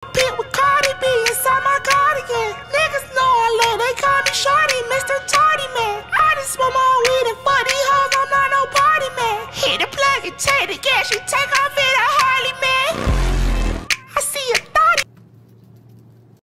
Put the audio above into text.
Pit with Cardi B inside my cardigan. Niggas know I love, they call me Shorty, Mr. Tardy Man. I just smoke my weed and fuck these hoes, I'm not no party man. Hit the plug and take the gas, you take